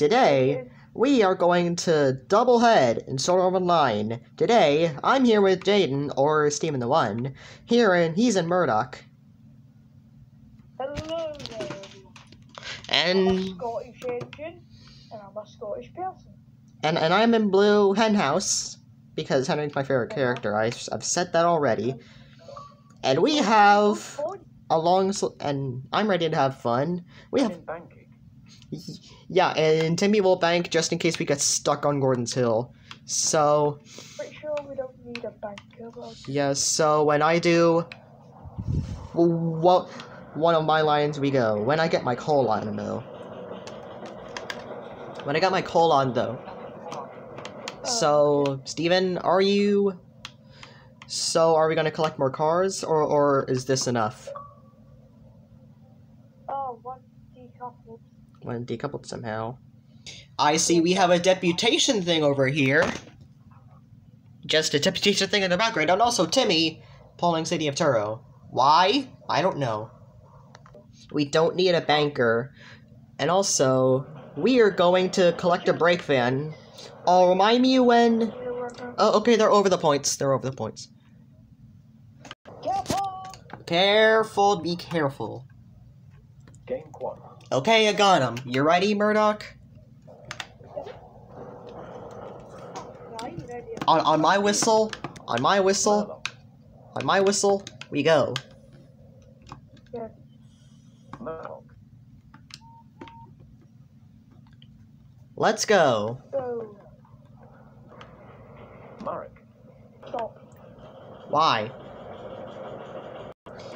Today, we are going to double head in Sodor Online. Today, I'm here with Jaden, or Steven the One. Here, and he's in Murdoch. Hello there, everyone. I'm And a Scottish engine, and I'm a Scottish person. and and I'm in Blue Hen House because Henry's my favorite character. I, I've said that already. And we have a long and I'm ready to have fun. We have. Yeah, and Timmy will bank just in case we get stuck on Gordon's Hill. So Pretty sure we don't need a banker, but yeah, so when I do, what one of my lines we go when I get my colon though. When I got my colon though. So, Steven, are you? So, are we gonna collect more cars, or or is this enough? oh, one decoupled. When decoupled somehow. I see we have a deputation thing over here. Just a deputation thing in the background, and also Timmy pulling City of Truro. Why? I don't know. We don't need a banker. And also, we are going to collect a brake van. Oh, remind me when. Oh, okay, they're over the points. They're over the points. Careful! Careful, be careful. Game one. Okay, I got him. You ready, Murdoch? On, on my whistle, on my whistle, on my whistle, we go. Let's go. Stop. Why?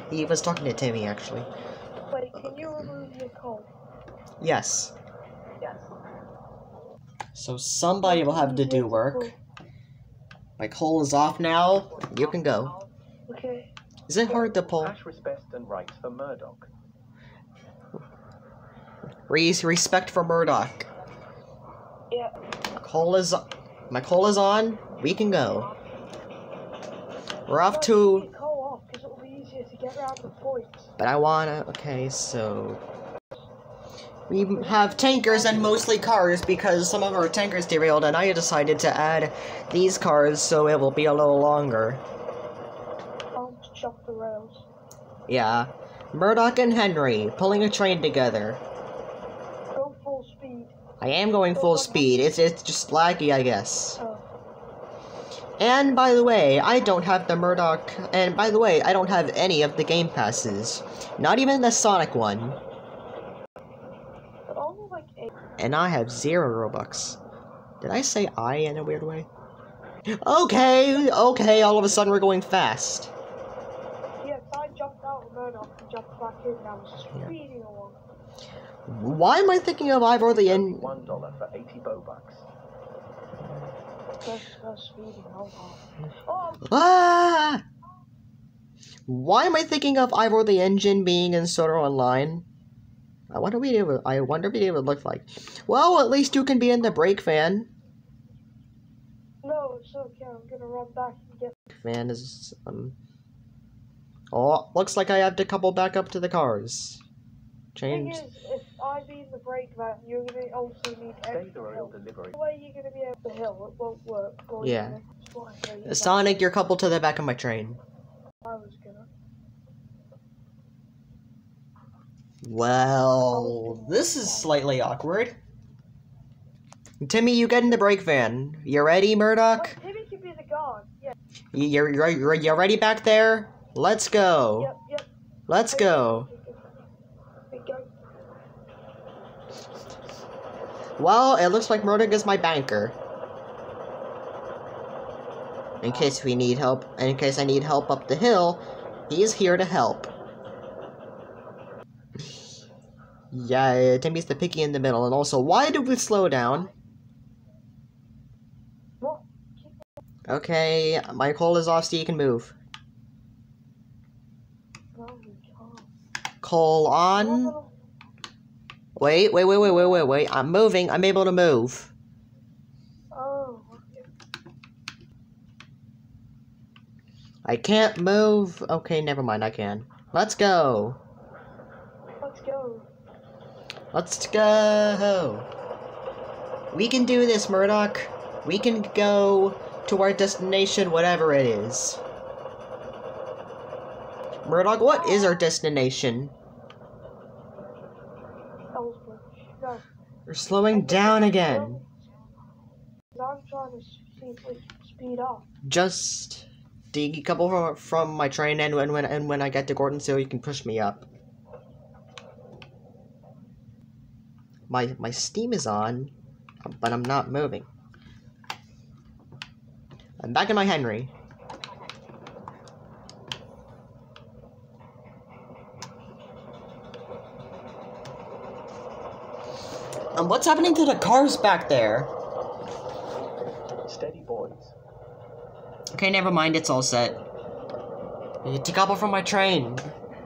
He was talking to Timmy, actually. Wait, can you remove your coal? Yes. Yes. So somebody will have to do work. My coal is off now. You can go. Okay. Is it hard to pull? Ash respect and rights for Murdoch. Re- respect for Murdoch. Yeah. Coal is, my coal is on. We can go. We're off to. Take your coal off, because it'll be easier to get the points. But I wanna. Okay, so. We have tankers and mostly cars because some of our tankers derailed, and I decided to add these cars so it will be a little longer. I'll jump the rails. Yeah. Murdoch and Henry pulling a train together. Go full speed. I am going full speed. It's it's just laggy, I guess. And by the way, I don't have the Murdoch. And by the way, I don't have any of the game passes. Not even the Sonic one. Like. And I have zero Robux. Did I say I in a weird way? Okay, okay, all of a sudden we're going fast. Yes, I jumped out of Murdoch and jumped back in and I was Yeah. speeding along. Why am I thinking of Ivor the End? One dollar for eighty Bobucks. Ah! Why am I thinking of Ivor the Engine being in Sodor Online? I wonder what it would, I wonder what it would look like. Well, at least you can be in the brake van. no, it's okay, I'm gonna run back and get. Van is um. Oh, looks like I have to couple back up to the cars. Change. is, if I be in the brake van, you're gonna also need Day extra help. delivery. The way you're gonna be able to hill, it won't work. for you, Yeah. That's why I know you Sonic, you're coupled to the back of my train. I was gonna. Well, this is slightly awkward. Timmy, you get in the brake van. You ready, Murdoch? Oh, Timmy can be the guard. Yeah. You- You're, you're, you're, you ready back there? Let's go. Yep. Yep. Let's go. Okay, go. Well, it looks like Murdoch is my banker. In case we need help, in case I need help up the hill, he's here to help. Yeah, Timmy's the picky in the middle, and also, why did we slow down? Okay, my coal is off so you can move. Coal on. Wait, wait, wait, wait, wait, wait, wait. I'm moving. I'm able to move. Oh. I can't move. Okay, never mind. I can. Let's go. Let's go. Let's go. We can do this, Murdoch. We can go to our destination, whatever it is. Murdoch, what is our destination? We're slowing down again. I'm trying to can speed up. Just decouple from, from my train, and when, when and when I get to Gordon Hill, you can push me up. My my steam is on, but I'm not moving. I'm back in my Henry. Um, what's happening to the cars back there? Steady, boys. Okay, never mind. It's all set. You decouple from my train,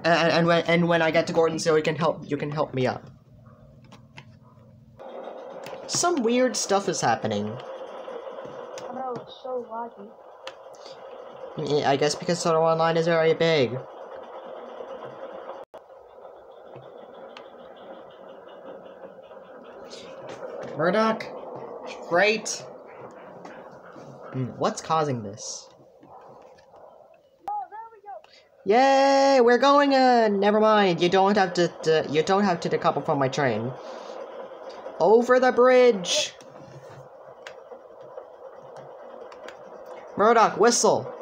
and, and when and when I get to Gordon Hill, you can help. You can help me up. Some weird stuff is happening. I know, it's so laggy. I guess because Sodor Online is very big. Murdoch, great. Hmm, What's causing this? Yay, we're going in. Never mind. You don't have to, to you don't have to decouple from my train. Over the bridge. Murdoch, whistle.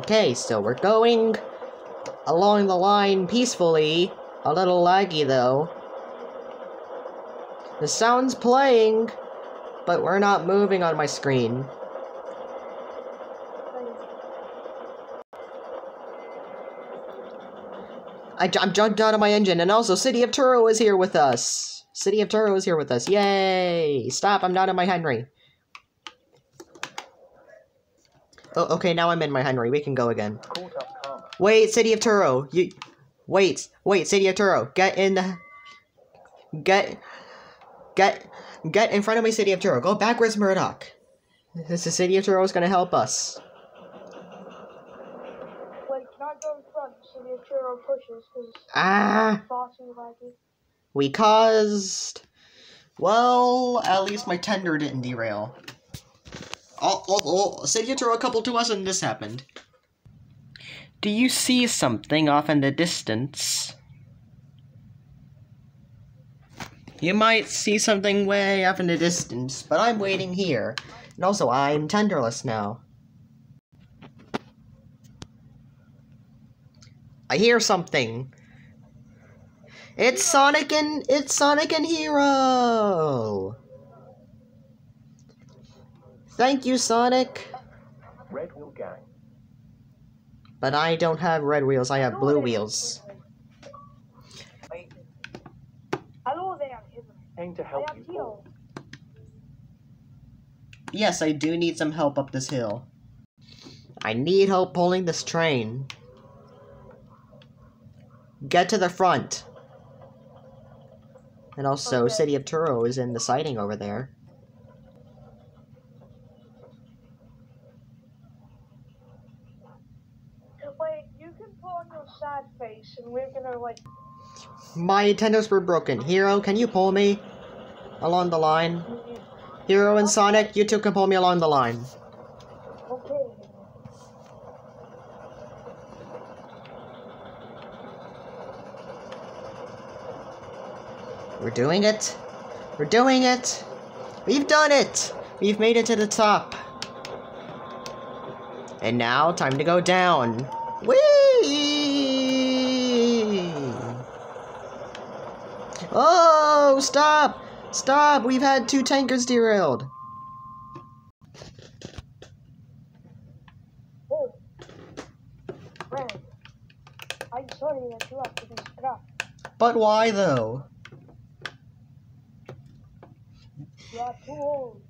Okay, so we're going along the line peacefully. A little laggy though. The sound's playing, but we're not moving on my screen. I, am jumped out of my engine, and also City of Truro is here with us. City of Truro is here with us. Yay! Stop, I'm not in my Henry. Oh, okay, now I'm in my Henry. We can go again. Caught up karma. Wait, City of Truro. You, wait, wait, City of Truro. Get in the, get, get, get in front of my City of Truro. Go backwards, Murdoch. This is City of Truro is gonna help us. Wait, can I go in front Arturo pushes? Because Ah. far too laggy. We caused. Well, at least my tender didn't derail. Oh, oh, oh, City of Truro a couple to us and this happened. Do you see something off in the distance? You might see something way off in the distance, but I'm waiting here. And also, I'm tenderless now. I hear something. It's Sonic and it's Sonic and Hero. Thank you, Sonic. Red Gang. But I don't have red wheels. I have blue wheels. Hello there, Henry. Aim to help you Yes, I do need some help up this hill. I need help pulling this train. Get to the front. And also, Okay. City of Truro is in the siding over there. Sad face and we're gonna like My tenders were broken. Hero, can you pull me along the line? Hero and Sonic, you two can pull me along the line. okay. We're doing it. We're doing it. We've done it. We've made it to the top. And now, time to go down. Whee! Oh, stop! Stop! We've had two tankers derailed. Oh. I'm sorry that you have to be. But why, though? You are too old.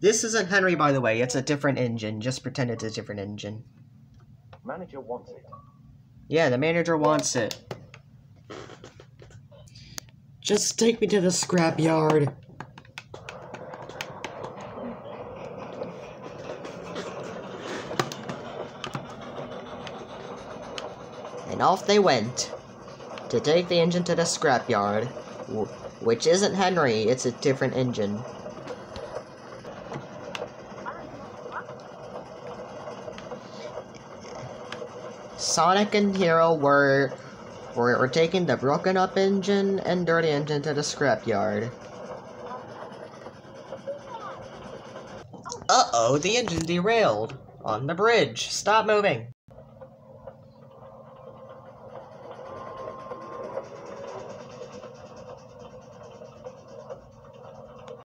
This isn't Henry, by the way. It's a different engine. Just pretend it's a different engine. Manager wants it. Yeah, the manager wants it. Just take me to the scrapyard. And off they went. to take the engine to the scrapyard, which isn't Henry, it's a different engine. Sonic and Hero were, were, were taking the broken up engine and dirty engine to the scrapyard. Uh-oh, the engine derailed on the bridge. Stop moving.